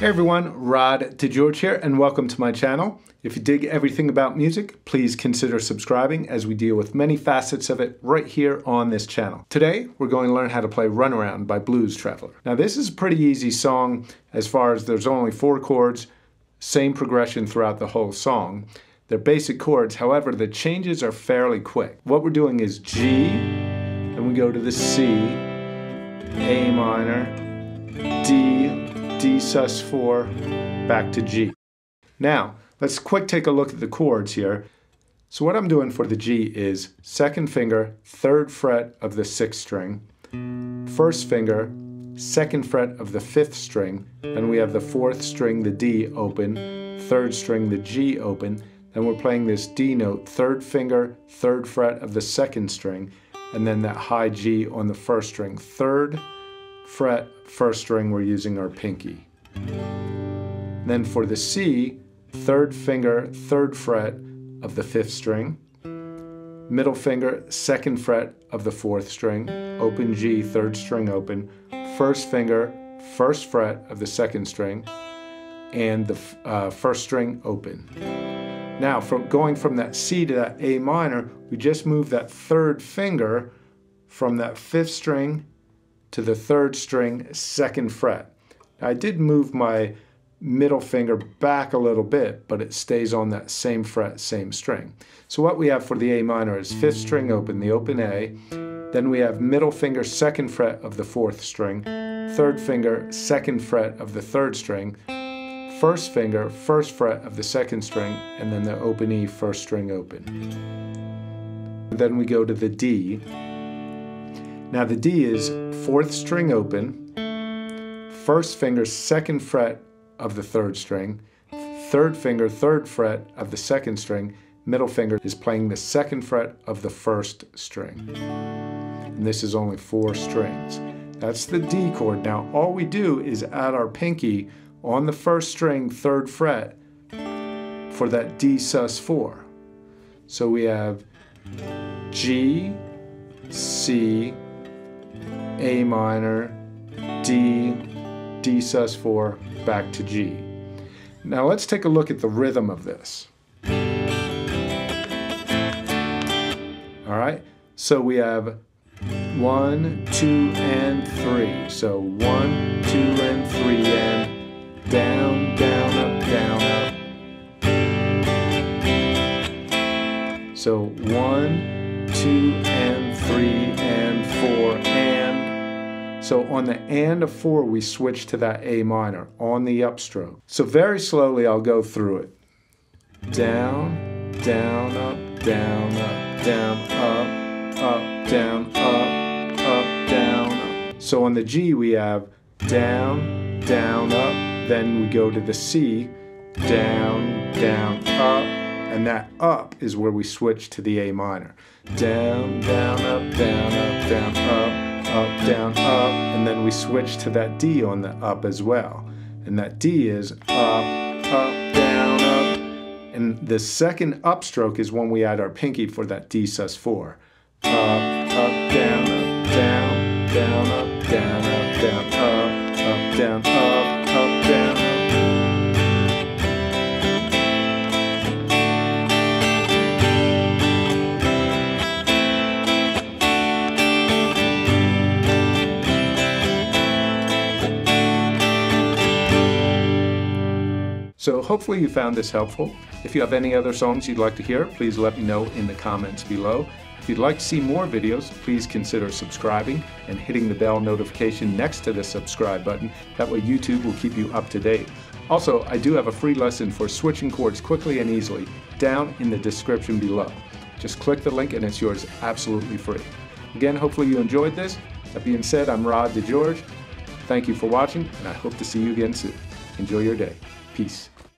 Hey everyone, Rod DeGeorge here, and welcome to my channel. If you dig everything about music, please consider subscribing as we deal with many facets of it right here on this channel. Today, we're going to learn how to play Runaround by Blues Traveler. Now, this is a pretty easy song as far as there's only four chords, same progression throughout the whole song. They're basic chords, however, the changes are fairly quick. What we're doing is G, then we go to the C, A minor, D, D sus4, back to G. Now, let's quick take a look at the chords here. So what I'm doing for the G is second finger, third fret of the sixth string, first finger, second fret of the fifth string, then we have the fourth string, the D open, third string, the G open, then we're playing this D note, third finger, third fret of the second string, and then that high G on the first string, third, fret, first string, we're using our pinky. Then for the C, third finger, third fret of the fifth string, middle finger, second fret of the fourth string, open G, third string open, first finger, first fret of the second string, and the uh, first string open. Now, from going from that C to that A minor, we just move that third finger from that fifth string to the third string, second fret. I did move my middle finger back a little bit, but it stays on that same fret, same string. So what we have for the A minor is fifth string open, the open A, then we have middle finger, second fret of the fourth string, third finger, second fret of the third string, first finger, first fret of the second string, and then the open E, first string open. Then we go to the D, now the D is fourth string open, first finger, second fret of the third string, third finger, third fret of the second string, middle finger is playing the second fret of the first string. And this is only four strings. That's the D chord. Now all we do is add our pinky on the first string, third fret, for that D sus4. So we have G, C, a minor, D, D sus4, back to G. Now let's take a look at the rhythm of this. All right, so we have one, two, and three. So one, two, and three, and down, down, up, down, up. So one, two, and three, and four, and so on the and of four, we switch to that A minor on the upstroke. So very slowly, I'll go through it. Down, down, up, down, up, down, up, up, down, up, up, down, up. So on the G, we have down, down, up. Then we go to the C, down, down, up. And that up is where we switch to the A minor. Down, down, up, down, up, down, up up, down, up, and then we switch to that D on the up as well. And that D is up, up, down, up. And the second upstroke is when we add our pinky for that D sus4. Up, up, down, up, down, down, up, down, up, down, up, So hopefully you found this helpful. If you have any other songs you'd like to hear, please let me know in the comments below. If you'd like to see more videos, please consider subscribing and hitting the bell notification next to the subscribe button. That way YouTube will keep you up to date. Also, I do have a free lesson for switching chords quickly and easily down in the description below. Just click the link and it's yours absolutely free. Again, hopefully you enjoyed this. That being said, I'm Rod DeGeorge. Thank you for watching, and I hope to see you again soon. Enjoy your day. Peace.